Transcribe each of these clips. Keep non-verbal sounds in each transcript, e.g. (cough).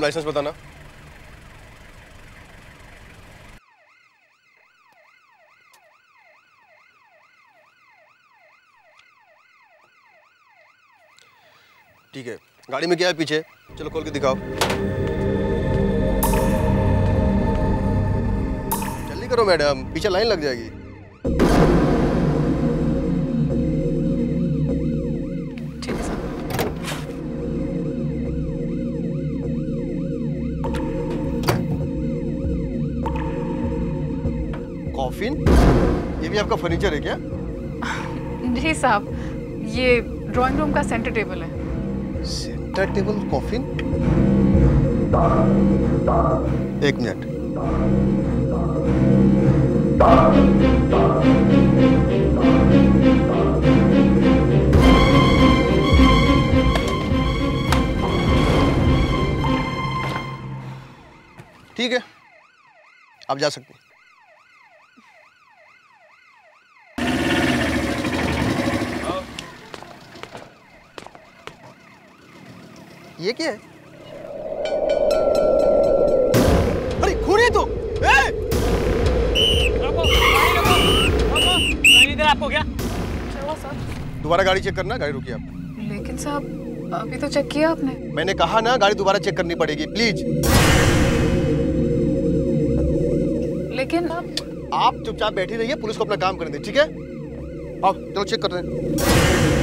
Madam licence बताना। ठीक है, गाड़ी में क्या है पीछे? चलो खोल के दिखाओ। जल्दी करो मैडम, पीछे लाइन लग जाएगी। कॉफिन ये भी आपका फर्नीचर है क्या? (laughs) जी साहब ये ड्राइंग रूम का सेंटर टेबल है। सेंटर टेबल कॉफिन एक मिनट। ठीक है आप जा सकते हैं। ये क्या है? अरे खून है तो। ए! इधर आपको क्या? चलो सर। दोबारा गाड़ी चेक करना गाड़ी रुकिए आप। लेकिन साहब अभी तो चेक किया आपने। मैंने कहा ना गाड़ी दोबारा चेक करनी पड़ेगी प्लीज़। लेकिन आप चुपचाप बैठी रहिए पुलिस को अपना काम करने दे ठीक है? आओ चलो चेक करते हैं।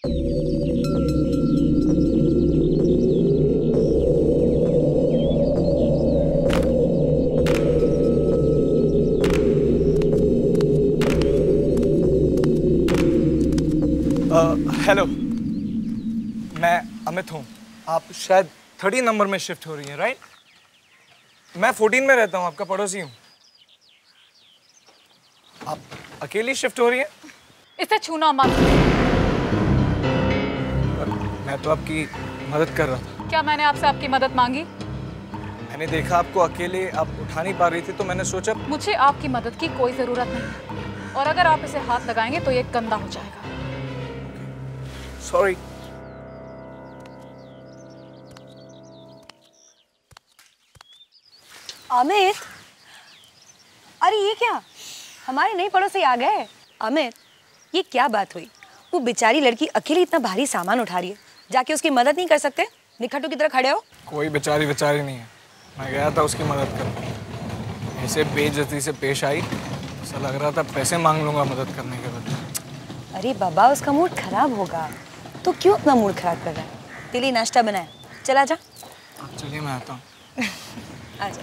हेलो मैं अमित हूँ। आप शायद थर्टी नंबर में शिफ्ट हो रही हैं राइट मैं फोर्टीन में रहता हूँ, आपका पड़ोसी हूँ। आप अकेली शिफ्ट हो रही हैं? इसे छूना मत। मैं तो आपकी मदद कर रहा था। क्या मैंने आपसे आपकी मदद मांगी? मैंने देखा आपको अकेले आप उठा नहीं पा रही थी तो मैंने सोचा मुझे आपकी मदद की कोई ज़रूरत नहीं। और अगर आप इसे हाथ लगाएँगे तो ये गंदा हो जाएगा। सॉरी अमित? अरे ये क्या? हमारे नई पड़ोसी आ गए। अमित ये क्या बात हुई? वो बेचारी लड़की अकेले इतना भारी सामान उठा रही है। जाके उसकी मदद नहीं कर सकते? निखट्टू की तरह खड़े हो। कोई बेचारी बेचारी नहीं है। मैं गया था उसकी मदद करने। ऐसे बेइज्जती से पेश आई ऐसा लग रहा था पैसे मांग लूँगा मदद करने के बदले। अरे बाबा उसका मूड खराब होगा। तो क्यों अपना मूड खराब कर रहा है? तेरे लिए नाश्ता बनाया। चला जा। चलिए मैं आता हूँ। (laughs) आ जा।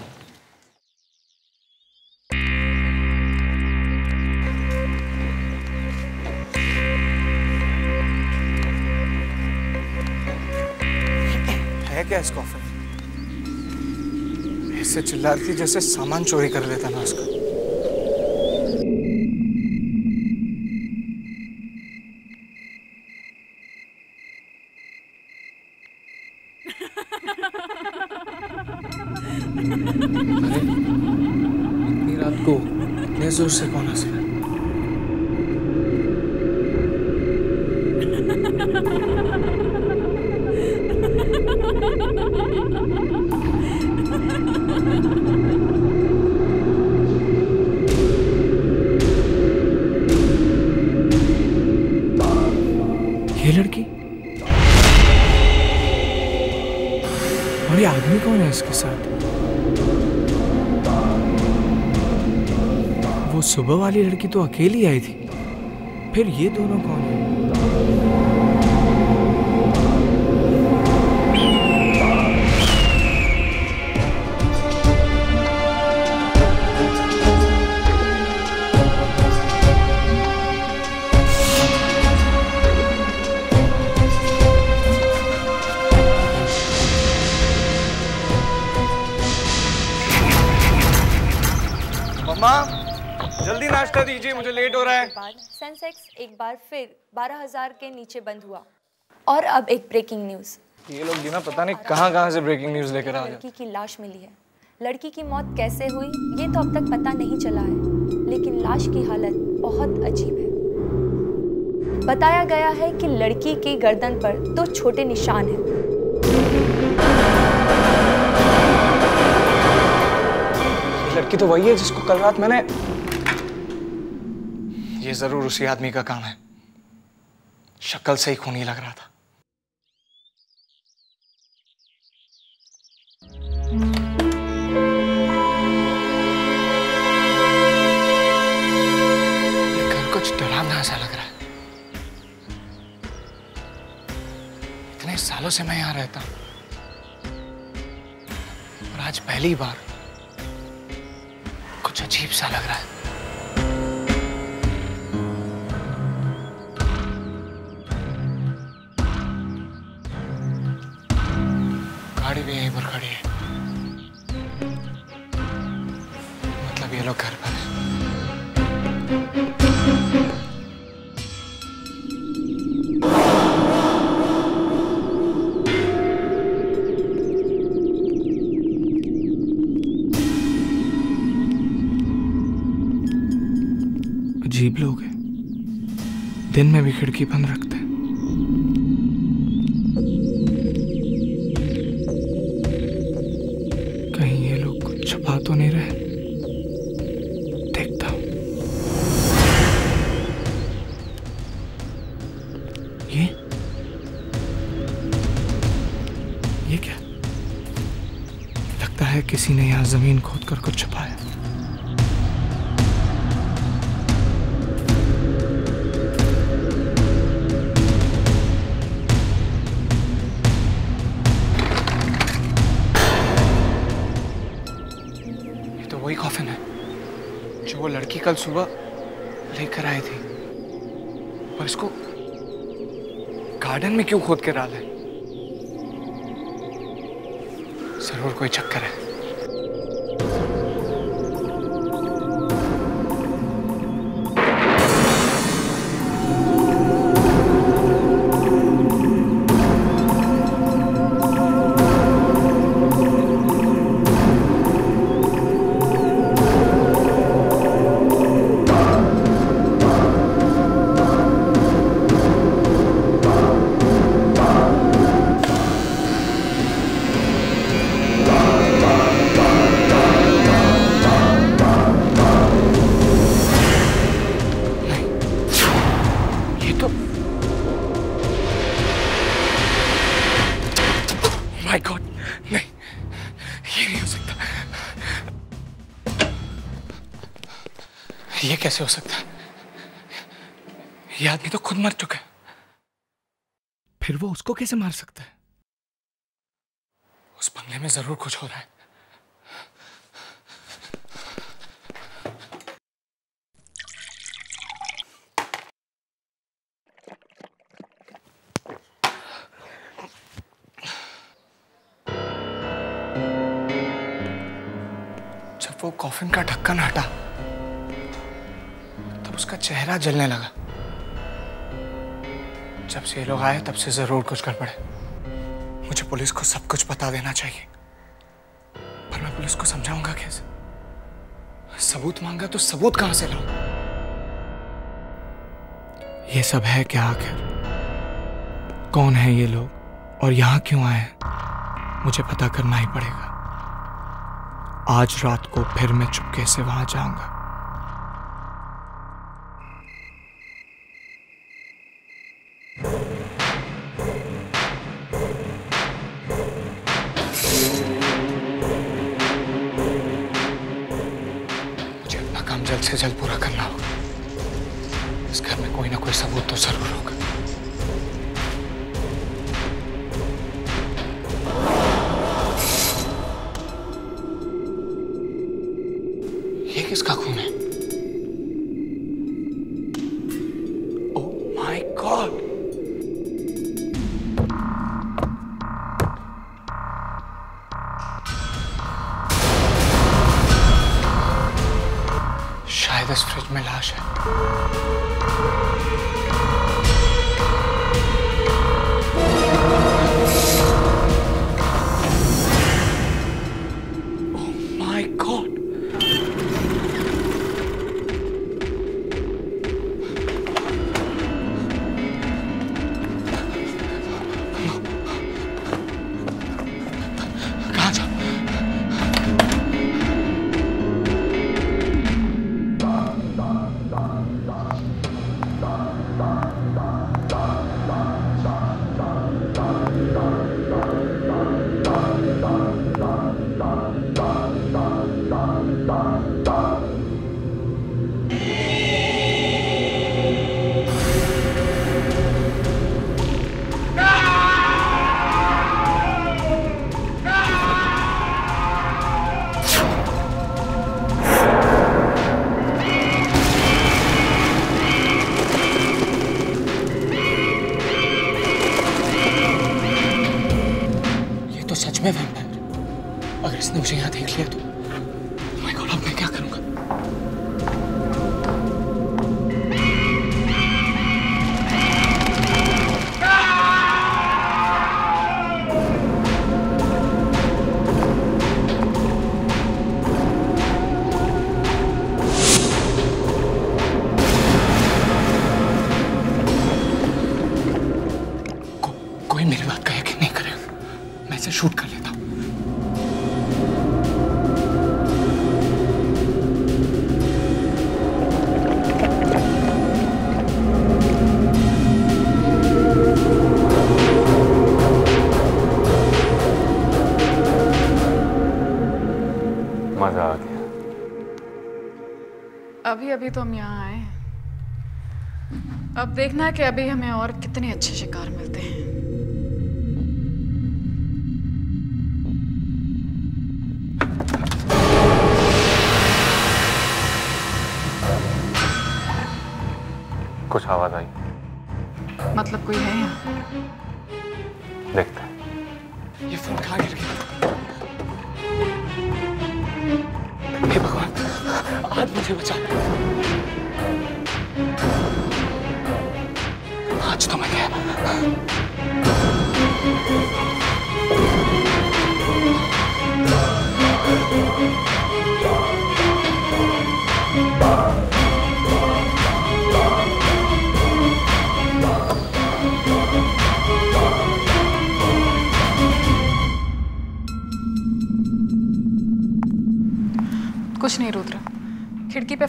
है क्या इस कॉफ़ी ऐसे चिल्लाती थी जैसे सामान चोरी कर लेता ना उसका। वाली लड़की तो अकेली आई थी। फिर ये दोनों कौन है? मम्मा जल्दी नाश्ता दीजिए मुझे लेट हो रहा है। सेंसेक्स एक बार फिर 12000 के नीचे बंद हुआ। और अब एक ब्रेकिंग न्यूज़ ये लोग भी ना पता नहीं कहाँ कहाँ से ब्रेकिंग न्यूज़ लेकर आ गए। लड़की की लाश मिली है। लड़की की मौत कैसे हुई ये तो अब तक पता नहीं चला है। लेकिन लाश की हालत बहुत अजीब है। बताया गया है कि लड़की की गर्दन पर दो छोटे निशान हैं। लड़की तो वही है जिसको कल रात मैंने ये ज़रूर उसी आदमी का काम है। शक्ल से ही खूनी लग रहा था। घर कुछ डरावना सा लग रहा है। इतने सालों से मैं यहाँ रहता हूँ। और आज पहली बार कुछ अजीब सा लग रहा है। गाड़ी भी यहीं पर खड़ी है। मतलब ये लोग घर पर है। अजीब लोग हैं। दिन में भी खिड़की बंद रखते हैं। कर कुछ छुपाया ये तो वही कॉफिन है, जो वो लड़की कल सुबह लेकर आई थी। और इसको गार्डन में क्यों खोद के डाला? है ज़रूर कोई चक्कर है। कैसे हो सकता है? ये आदमी तो खुद मर चुका है। फिर वो उसको कैसे मार सकता है? उस बंगले में ज़रूर कुछ हो रहा है। जब वो कॉफिन का ढक्कन हटा उसका चेहरा जलने लगा। जब से ये लोग आए, तब से ज़रूर कुछ गड़बड़ है। मुझे पुलिस को सब कुछ बता देना चाहिए। पर मैं पुलिस को समझाऊँगा कैसे? सबूत मांगा तो सबूत कहाँ से लाऊं? ये सब है क्या आखिर? कौन है ये लोग? और यहाँ क्यों आए मुझे पता करना ही पड़ेगा। आज रात को फिर मैं चुपके से वहाँ जाऊँगा। शायद इस फ्रिज में लाश है। अभी तो हम यहाँ आए अब देखना है कि अभी हमें और कितने अच्छे शिकार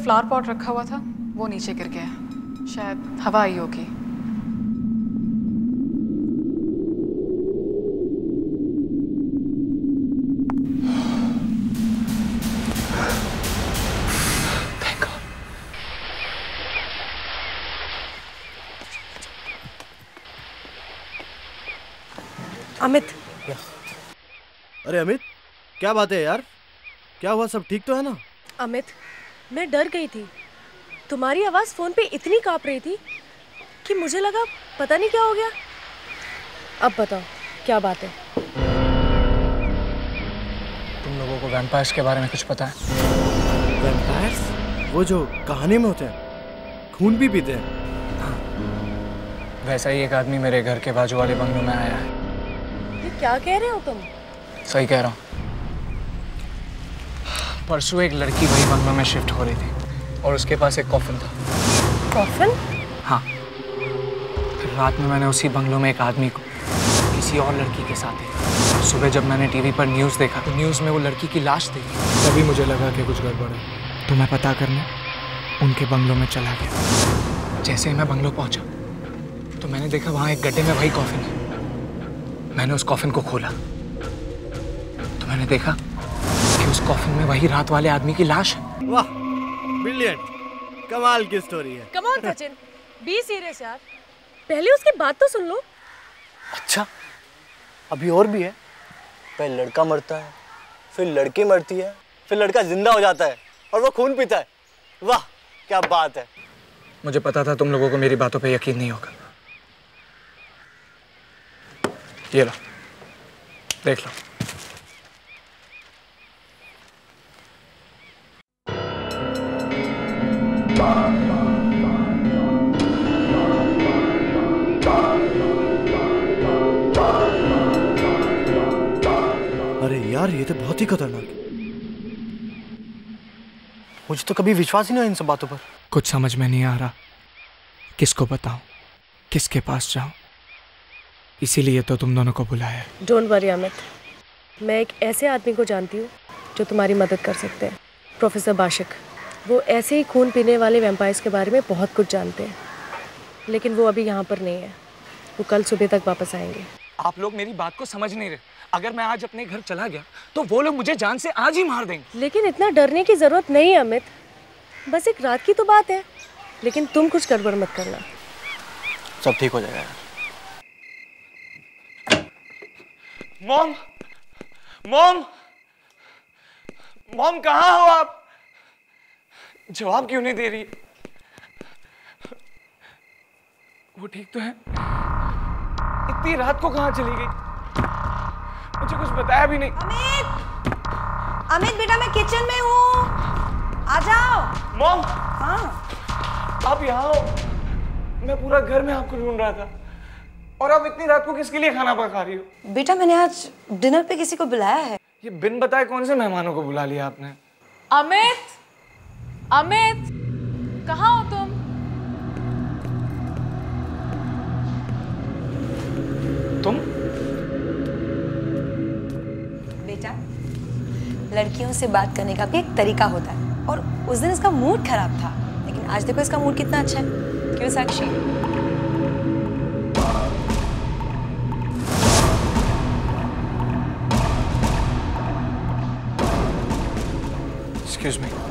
फ्लावर पॉट रखा हुआ था वो नीचे गिर गया। शायद हवा आई होगी। अमित। अरे अमित क्या बात है यार? क्या हुआ? सब ठीक तो है ना? अमित मैं डर गई थी। तुम्हारी आवाज़ फ़ोन पे इतनी काँप रही थी कि मुझे लगा पता नहीं क्या हो गया। अब बताओ क्या बात है? तुम लोगों को वैम्पायर्स के बारे में कुछ पता है? वैम्पायर्स वो जो कहानी में होते हैं खून भी पीते हैं। वैसा ही एक आदमी मेरे घर के बाजू वाले बंगलों में आया है। ये क्या कह रहे हो तुम? सही कह रहा हूँ। परसों एक लड़की वही बंगलों में शिफ्ट हो रही थी। और उसके पास एक कॉफिन था। कॉफिन हाँ। फिर रात में मैंने उसी बंगलों में एक आदमी को किसी और लड़की के साथ देखा। सुबह जब मैंने टीवी पर न्यूज़ देखा तो न्यूज़ में वो लड़की की लाश देखी। तभी मुझे लगा कि कुछ गड़बड़ है। तो मैं पता करने उनके बंगलों में चला गया। जैसे ही मैं बंगलों पहुँचा तो मैंने देखा वहाँ एक गड्ढे में वही कॉफिन है। मैंने उस कॉफिन को खोला। तो मैंने देखा कि उस कॉफिन में वही रात वाले आदमी की लाश है। वाह ब्रिलियंट कमाल की स्टोरी है। Come on Sachin be serious यार। पहले उसकी बात तो सुन लो। अच्छा अभी और भी है? पहले लड़का मरता है फिर लड़की मरती है फिर लड़का ज़िंदा हो जाता है और वो खून पीता है। वाह क्या बात है। मुझे पता था तुम लोगों को मेरी बातों पे यकीन नहीं होगा। ये लो देख लो। अरे यार ये तो बहुत ही खतरनाक है। मुझे तो कभी विश्वास ही नहीं इन सब बातों पर। कुछ समझ में नहीं आ रहा किसको बताऊँ किसके पास जाऊँ। इसीलिए तो तुम दोनों को बुलाया। है। डोंट वरी अमित मैं एक ऐसे आदमी को जानती हूँ जो तुम्हारी मदद कर सकते हैं प्रोफेसर बाशिक वो ऐसे ही खून पीने वाले वैम्पायर्स के बारे में बहुत कुछ जानते हैं। लेकिन वो अभी यहाँ पर नहीं है। वो कल सुबह तक वापस आएँगे। आप लोग मेरी बात को समझ नहीं रहे। अगर मैं आज अपने घर चला गया तो वो लोग मुझे जान से आज ही मार देंगे। लेकिन इतना डरने की ज़रूरत नहीं है अमित। बस एक रात की तो बात है। लेकिन तुम कुछ गड़बड़ मत करना। सब ठीक हो जाएगा। मॉम! मॉम! मॉम कहाँ हो आप? जवाब क्यों नहीं दे रही? वो ठीक तो है। इतनी रात को कहाँ चली गई? मुझे कुछ बताया भी नहीं। अमित! अमित बेटा मैं किचन में हूँ। आ जाओ। मॉम! हाँ। आप यहाँ हो। मैं पूरा घर में आपको ढूंढ रहा था। और आप इतनी रात को किसके लिए खाना पका रही हो? बेटा मैंने आज डिनर पे किसी को बुलाया है। ये बिन बताए कौन से मेहमानों को बुला लिया आपने? अमित! अमित कहाँ हो तुम? तुम? बेटा लड़कियों से बात करने का भी एक तरीका होता है और उस दिन इसका मूड खराब था लेकिन आज देखो इसका मूड कितना अच्छा है। क्यों साक्षी? एक्सक्यूज मी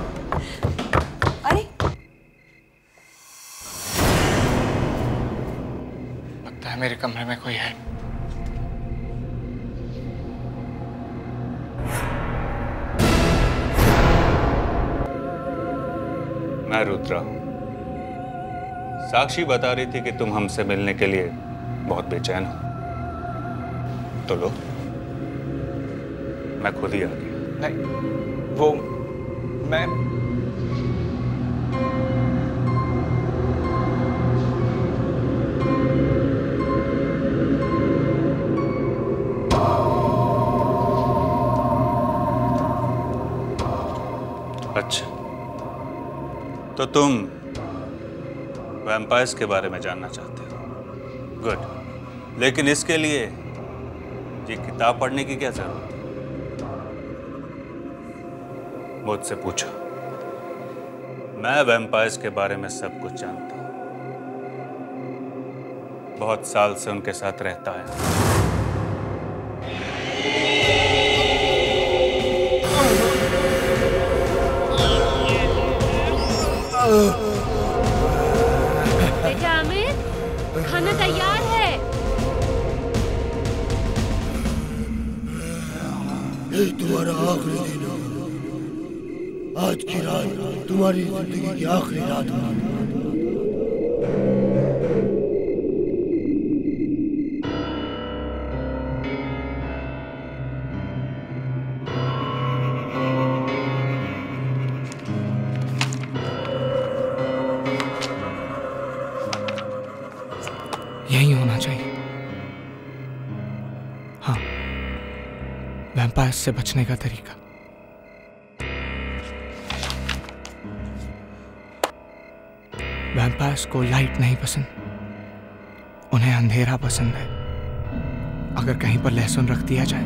है मेरे कमरे में कोई है। मैं रुद्रा हूँ। साक्षी बता रही थी कि तुम हमसे मिलने के लिए बहुत बेचैन हो। तो लो। मैं खुद ही आ गया। नहीं वो मैं तो तुम वैम्पायर्स के बारे में जानना चाहते हो। गुड लेकिन इसके लिए ये किताब पढ़ने की क्या ज़रूरत मुझसे पूछो। मैं वैम्पायर्स के बारे में सब कुछ जानता हूँ। बहुत साल से उनके साथ रहता है। बेटा खाना तैयार है। तुम्हारा आखिरी दिन आज की रात तुम्हारी ज़िंदगी की आखिरी रात होगी वैम्पायर से बचने का तरीका। वैम्पायर्स को लाइट नहीं पसंद। उन्हें अंधेरा पसंद है। अगर कहीं पर लहसुन रख दिया जाए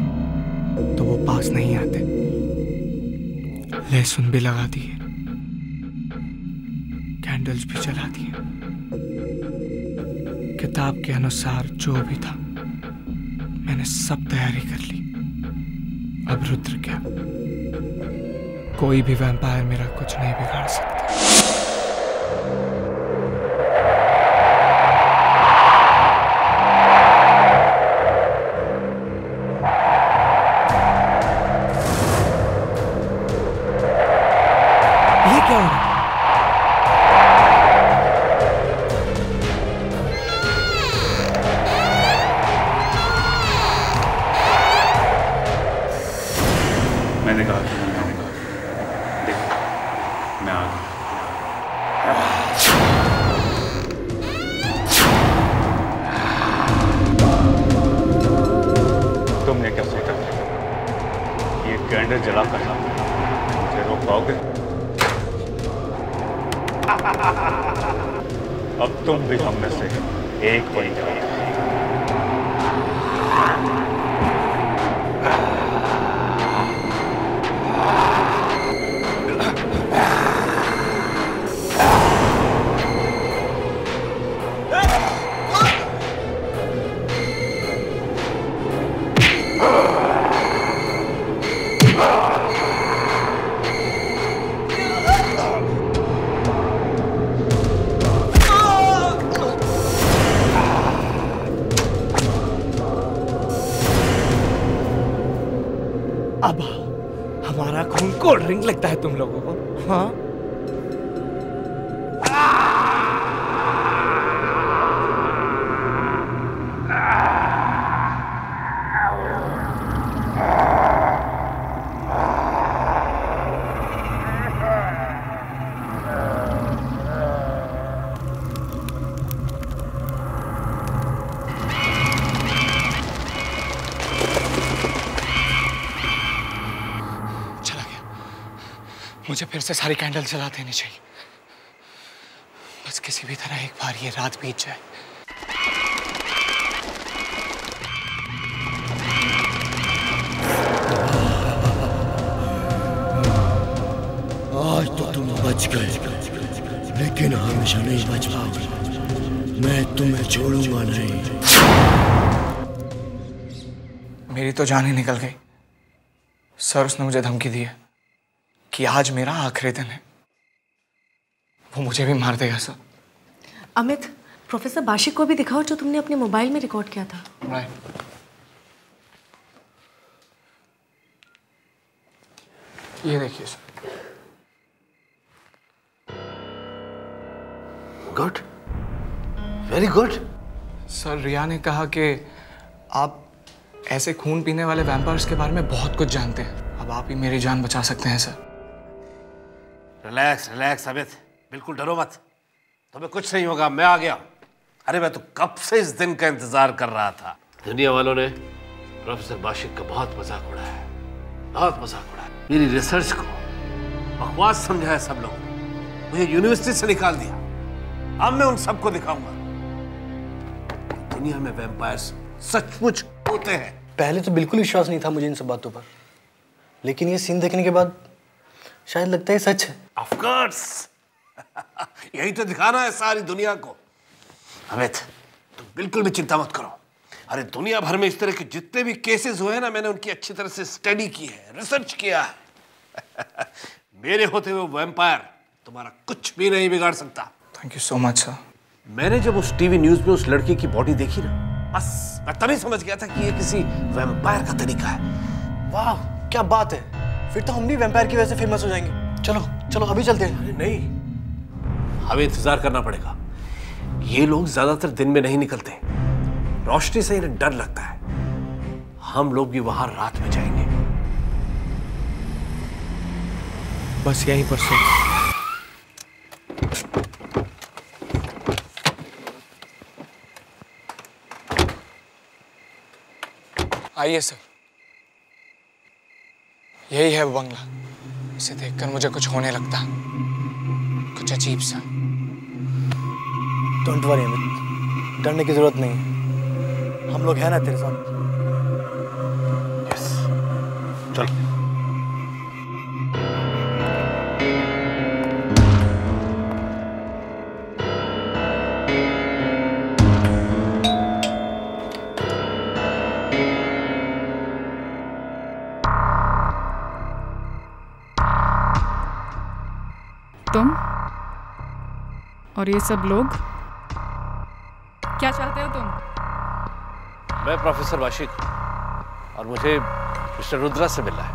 तो वो पास नहीं आते। लहसुन भी लगा दिए। कैंडल्स भी जला दिए। किताब के अनुसार जो भी था, मैंने सब तैयारी कर ली। अब रुद्र क्या? कोई भी वैम्पायर मेरा कुछ नहीं बिगाड़ सकता। ये कर जलाकर मुझे रोक पाओगे अब तुम भी हम में से एक बन जाओगे मुझे फिर से सारी कैंडल जला देनी चाहिए। बस किसी भी तरह एक बार ये रात बीत जाए। आज तो तुम बच गए। लेकिन हमेशा नहीं बच पाओगे। मैं तुम्हें छोड़ूँगा नहीं। मेरी तो जान ही निकल गई। सर उसने मुझे धमकी दी है। कि आज मेरा आखिरी दिन है। वो मुझे भी मार देगा सर अमित प्रोफेसर बाशिक को भी दिखाओ जो तुमने अपने मोबाइल में रिकॉर्ड किया था। राइट ये देखिए sir. Good very good sir Riya ने कहा कि आप ऐसे खून पीने वाले वैम्पायर्स के बारे में बहुत कुछ जानते हैं। अब आप ही मेरी जान बचा सकते हैं सर। रिलैक्स रिलैक्स अमित बिल्कुल डरो मत। तुम्हें कुछ नहीं होगा मैं आ गया। अरे मैं तो कब से इस दिन का इंतज़ार कर रहा था? दुनिया वालों ने प्रोफेसर बाशिक का बहुत मज़ाक उड़ाया है। बहुत मज़ाक उड़ाया मेरी रिसर्च को बकवास समझा है सब लोग मुझे यूनिवर्सिटी से निकाल दिया। अब मैं उन सबको दिखाऊँगा। दुनिया में वैम्पायर्स सचमुच होते हैं। पहले तो बिल्कुल विश्वास नहीं था मुझे इन सब बातों पर। लेकिन ये सीन देखने के बाद शायद लगता है सच है। ऑफ़ कोर्स यही तो दिखाना है सारी दुनिया को। अमित तुम बिल्कुल भी चिंता मत करो। अरे दुनिया भर में इस तरह के जितने भी केसेस हुए हैं ना मैंने उनकी अच्छी तरह से स्टडी की है रिसर्च किया है। (laughs) मेरे होते हुए वैम्पायर तुम्हारा कुछ भी नहीं बिगाड़ सकता। Thank you so much sir मैंने जब उस टीवी न्यूज़ में उस लड़की की बॉडी देखी ना बस मैं तभी समझ गया था कि ये किसी वैम्पायर का तरीका है। वाह क्या बात है। फिर तो हम भी वैम्पायर की वजह से फ़ेमस हो जाएँगे। चलो चलो अभी चलते हैं। अरे नहीं हमें इंतज़ार करना पड़ेगा। ये लोग ज़्यादातर दिन में नहीं निकलते। रोशनी से इन्हें डर लगता है। हम लोग भी वहाँ रात में जाएँगे। बस यहीं पर सो। आइए सर। यही है वो बंगला। इसे देखकर मुझे कुछ होने लगता। कुछ अजीब सा। Don't worry Amit. डरने की ज़रूरत नहीं हम लोग हैं ना तेरे साथ। और ये सब लोग? क्या चाहते हो तुम? मैं प्रोफेसर वाशिक और मुझे मिस्टर रुद्रा से मिलना है।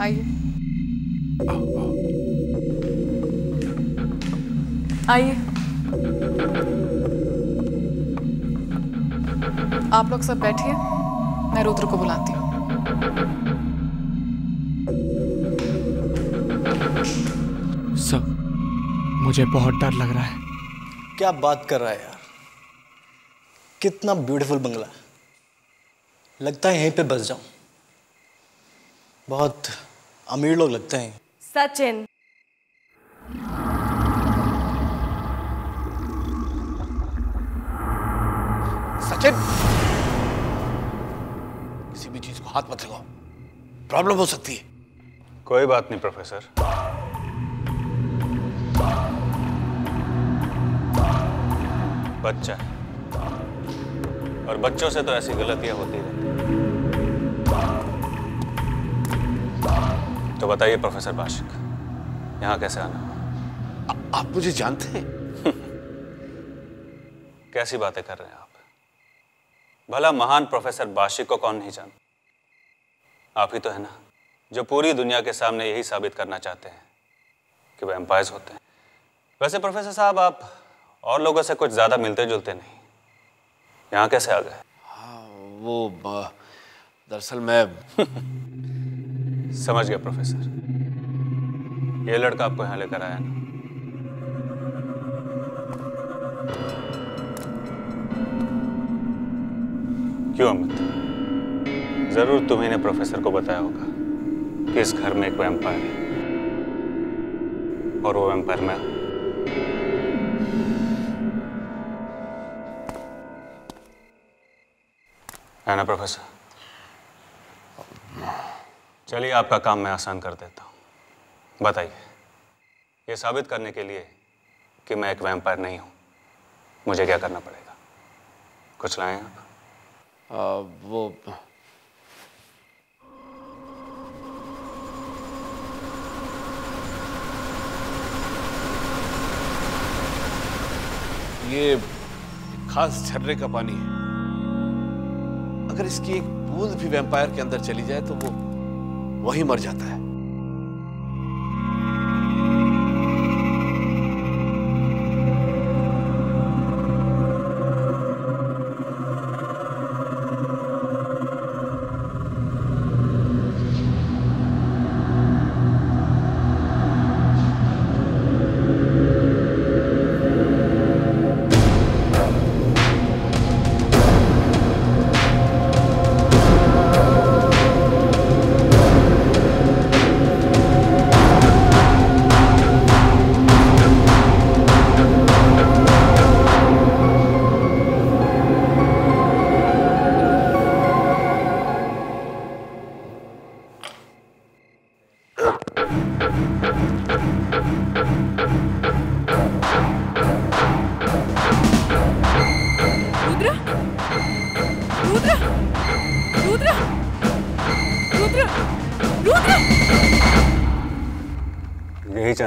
आइए। आइए। आप लोग सब बैठिए मैं रुद्र को बुलाती हूँ। मुझे बहुत डर लग रहा है। क्या बात कर रहा है यार? कितना ब्यूटीफुल बंगला है। लगता है यहीं पे बस जाऊँ। बहुत अमीर लोग लगते हैं। सचिन। सचिन! किसी भी चीज़ को हाथ मत लगाओ। प्रॉब्लम हो सकती है। कोई बात नहीं प्रोफेसर बच्चा है। और बच्चों से तो ऐसी गलतियाँ होती रहती तो बताइए प्रोफेसर बाशिक यहाँ कैसे आना हुआ? आप मुझे जानते हैं? (laughs) कैसी बातें कर रहे हैं आप? भला महान प्रोफेसर बाशिक को कौन नहीं जानता? आप ही तो है ना जो पूरी दुनिया के सामने यही साबित करना चाहते हैं कि वह एम्पायर्स होते हैं। वैसे प्रोफेसर साहब आप और लोगों से कुछ ज़्यादा मिलते जुलते नहीं। यहाँ कैसे आ गए? वो दरअसल मैं (laughs) समझ गया प्रोफेसर। ये लड़का आपको यहाँ लेकर आया ना? क्यों अमित? ज़रूर तुम्हें ने प्रोफेसर को बताया होगा कि इस घर में एक वैम्पायर है। और वो वैम्पायर मैं ना प्रोफेसर। चलिए, आपका काम मैं आसान कर देता हूँ। बताइए, ये साबित करने के लिए कि मैं एक वैम्पायर नहीं हूँ। मुझे क्या करना पड़ेगा? कुछ लाएँ आप? वो ये खास झरने का पानी है। अगर इसकी एक बूंद भी वैम्पायर के अंदर चली जाए तो वो वही मर जाता है।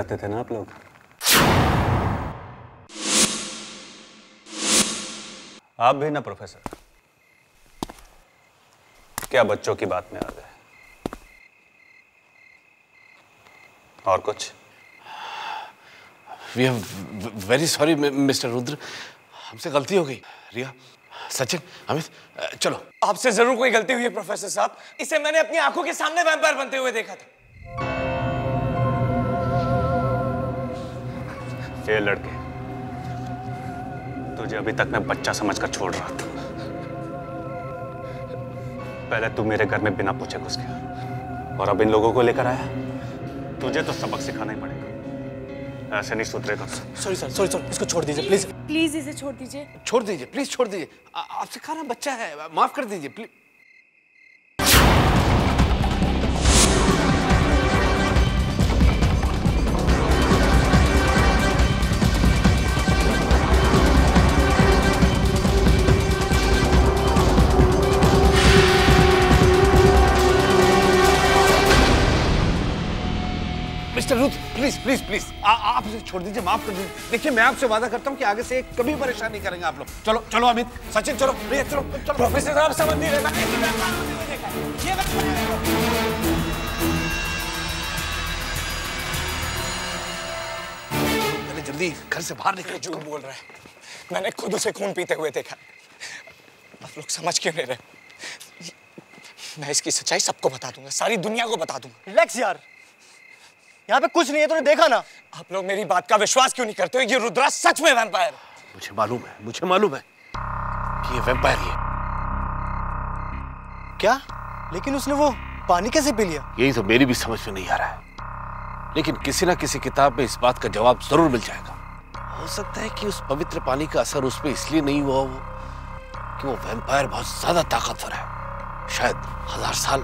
चाहते थे ना आप लोग? आप भी ना प्रोफेसर? क्या बच्चों की बात में आ गए और कुछ? We are very sorry mister Rudra हमसे गलती हो गई। रिया सचिन अमित चलो। आपसे ज़रूर कोई गलती हुई है प्रोफेसर साहब। इसे मैंने अपनी आँखों के सामने वैम्पायर बनते हुए देखा था। ये लड़के तुझे अभी तक मैं बच्चा समझकर छोड़ रहा था। पहले तू मेरे घर में बिना पूछे घुस गया और अब इन लोगों को लेकर आया। तुझे तो सबक सिखाना ही पड़ेगा। ऐसे नहीं सुधरेगा सॉरी सर सॉरी सर इसको छोड़ दीजिए प्लीज़ प्लीज़ इसे छोड़ दीजिए। छोड़ दीजिए प्लीज़ छोड़ दीजिए। आपसे कहा ना बच्चा है माफ़ कर दीजिए please mister Ruth please please please आप इसे छोड़ दीजिए, माफ़ कर दीजिए। देखिए, मैं आपसे वादा करता हूँ कि आगे से कभी परेशान नहीं करेंगे आप लोग। चलो चलो अमित, सचिन, चलो भैया चलो चलो प्रोफेसर साहब, समझ नहीं रहे। मैंने इसे व्यापार होते हुए देखा। ये व्यापार। पहले जल्दी घर से बाहर निकले झूठ बोल रहा है। मैंने खुद उसे खून पीते हुए देखा। आप लोग समझ क्यों नहीं रहे? मैं इसकी सच्चाई सबको बता दूँगा, सारी दुनिया को बता दूँगा। रिलैक्स यार यहाँ पे कुछ नहीं है तूने देखा ना? आप लोग मेरी बात का विश्वास क्यों नहीं करते हो? ये रुद्रा सच में वैम्पायर मुझे मालूम है मुझे मालूम है कि ये वैम्पायर ही है। क्या? लेकिन उसने वो पानी कैसे पी लिया? यही तो मेरी भी समझ में नहीं आ रहा है। लेकिन किसी ना किसी किताब में इस बात का जवाब ज़रूर मिल जाएगा। हो सकता है कि उस पवित्र पानी का असर उस पर इसलिए नहीं हुआ वो कि वो वैम्पायर बहुत ज़्यादा ताकतवर है। शायद हज़ार साल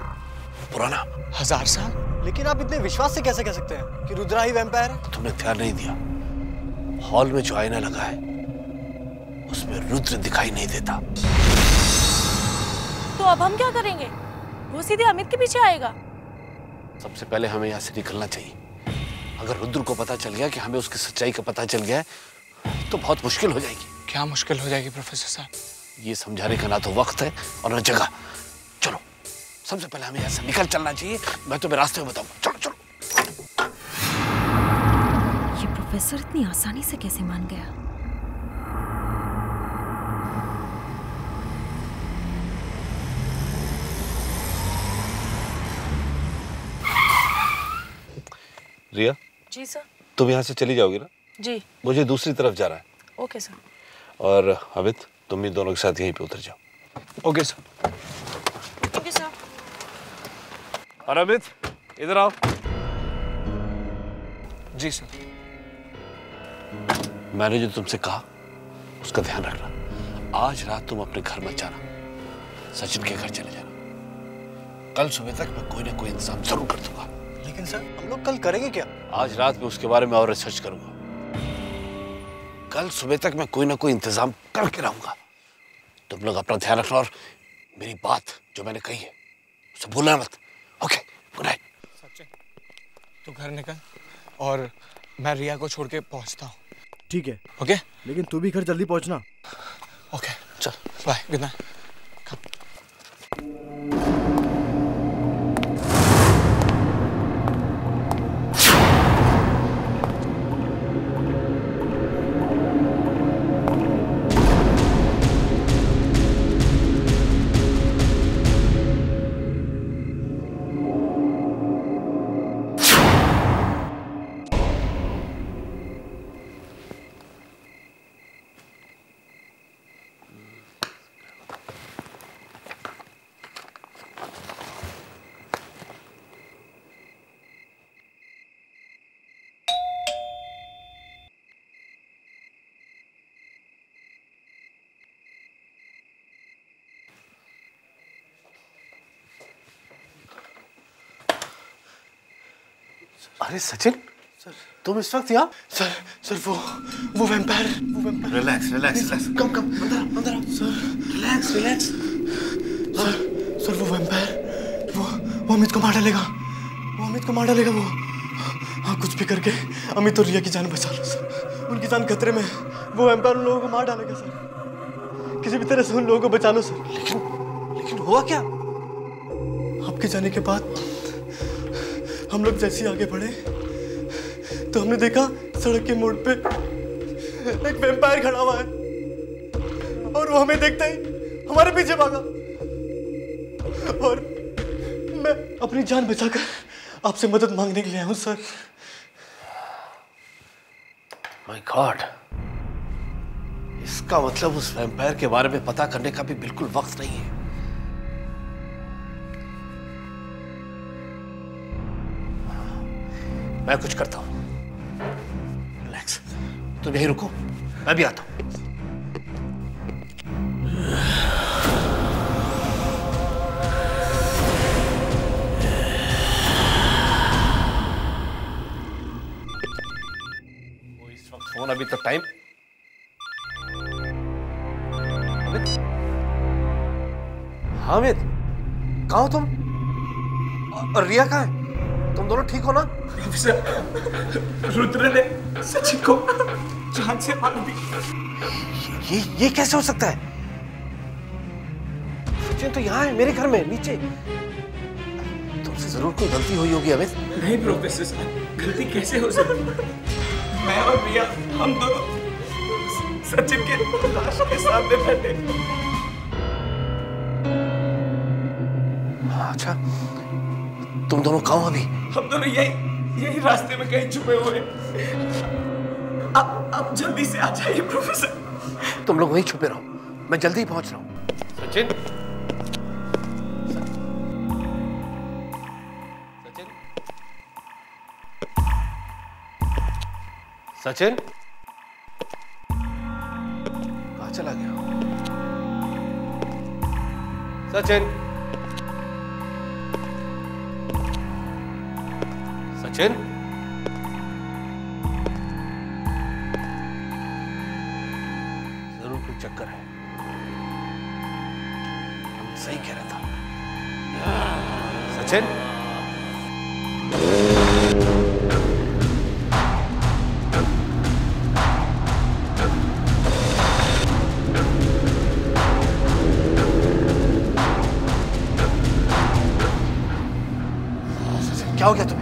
पुराना। हज़ार साल? लेकिन आप इतने विश्वास से कैसे कह सकते हैं कि रुद्रा ही वैम्पायर है? तुमने ध्यान नहीं दिया। हॉल में जो आईना लगा है उसमें रुद्र दिखाई नहीं देता। तो अब हम क्या करेंगे? वो सीधे अमित के पीछे आएगा। सबसे पहले हमें यहाँ से निकलना चाहिए। अगर रुद्र को पता चल गया कि हमें उसकी सच्चाई का पता चल गया है तो बहुत मुश्किल हो जाएगी। क्या मुश्किल हो जाएगी प्रोफेसर साहब? ये समझाने का ना तो वक्त है और ना जगह। सबसे पहले हमें यहाँ से निकल चलना चाहिए। मैं तुम्हें रास्ते में बताऊँगा चलो चलो। ये प्रोफेसर इतनी आसानी से कैसे मान गया? रिया? जी सर। तुम यहाँ से चली जाओगी ना? जी। मुझे दूसरी तरफ़ जाना है। Okay sir. और अमित तुम भी दोनों के साथ यहीं पे उतर जाओ। Okay sir okay sir. और अमित इधर आओ जी सर मैंने जो तुमसे कहा उसका ध्यान रखना। आज रात तुम अपने घर मत जाना। सचिन के घर चले जाना। कल सुबह तक मैं कोई ना कोई इंतज़ाम ज़रूर कर दूँगा। लेकिन सर हम लोग कल करेंगे क्या? आज रात में उसके बारे में और रिसर्च करूँगा। कल सुबह तक मैं कोई ना कोई इंतज़ाम करके रहूँगा। तुम लोग अपना ध्यान रखना और मेरी बात जो मैंने कही है उसे भूलना मत। ओके गुड नाइट सच्चे। तू घर निकल और मैं रिया को छोड़ के पहुँचता हूँ। ठीक है। ओके लेकिन तू भी घर जल्दी पहुँचना। ओके चल। बाय गुड नाइट अरे सचिन। सर। तुम इस वक्त यहाँ? सर सर वो वो वैम्पायर वो vampire relax relax relax come come अंदर अंदर sir relax relax sir sir वो वैम्पायर वो वो अमित को मार डालेगा। वो अमित को मार डालेगा वो। हाँ कुछ भी करके अमित और रिया की जान बचा लो सर। उनकी जान खतरे में वो वैम्पायर उन लोगों को मार डालेगा सर। किसी भी तरह से उन लोगों को बचा लो सर। लेकिन लेकिन हुआ क्या? आपके जाने के बाद हम लोग जैसे आगे बढ़े तो हमने देखा सड़क के मोड़ पे एक वेम्पायर खड़ा हुआ है। और वो हमें देखते ही हमारे पीछे भागा। और मैं अपनी जान बचाकर आपसे मदद मांगने के लिए आया हूँ, सर। माय गॉड इसका मतलब उस वैम्पायर के बारे में पता करने का भी बिल्कुल वक्त नहीं है। मैं कुछ करता हूँ। रिलैक्स तुम यही रुको। मैं भी आता हूँ। फ़ोन, अभी तो टाइम हाँ अमित? कहाँ तुम? और रिया कहाँ है? तुम दोनों ठीक हो ना? रुद्र ने सचिन को जान से मार दी। ये ये कैसे हो सकता है? सचिन तो यहाँ है मेरे घर में नीचे। तुमसे ज़रूर कोई गलती हुई होगी अमित। नहीं प्रोफेसर साहब गलती कैसे हो सकती मैं और रिया हम दोनों सचिन के लाश के सामने बैठे। अच्छा तुम दोनों कहाँ हो अभी? हम दोनों यही यही रास्ते में कहीं छुपे हुए हैं। अब अब जल्दी से आ जाइए प्रोफेसर। तुम लोग वहीं छुपे रहो। मैं जल्दी ही पहुँच रहा हूँ। सचिन। सचिन। सचिन? कहाँ चला गया? सचिन। सचिन ज़रूर कोई चक्कर है हम सही कह रहा था सचिन सचिन क्या हो गया तुम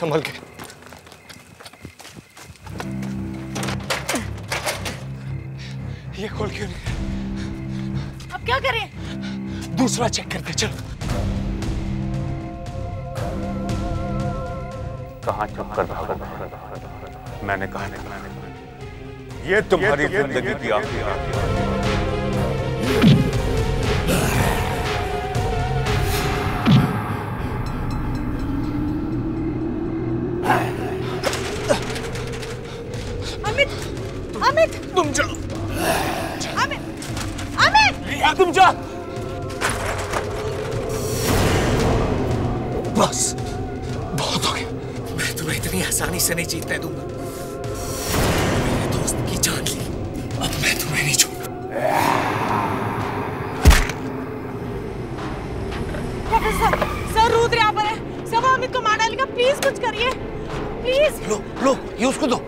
संभल के। ये खोल क्यों नहीं? अब क्या करें? दूसरा चेक करते चल। कहाँ चुप कर रहा मैंने कहा नहीं। ये तुम्हारी ज़िंदगी की आखिरी जा बस बहुत हो गया मैं तुम्हें इतनी आसानी से नहीं जीतने दूँगा मेरे दोस्त की जान ली अब मैं तुम्हें नहीं छोड़ूँगा प्रोफेसर सर रुद्र यहाँ पर है सब अमित को मार डालेगा प्लीज़ कुछ करिए प्लीज़ लो लो ये उसको दो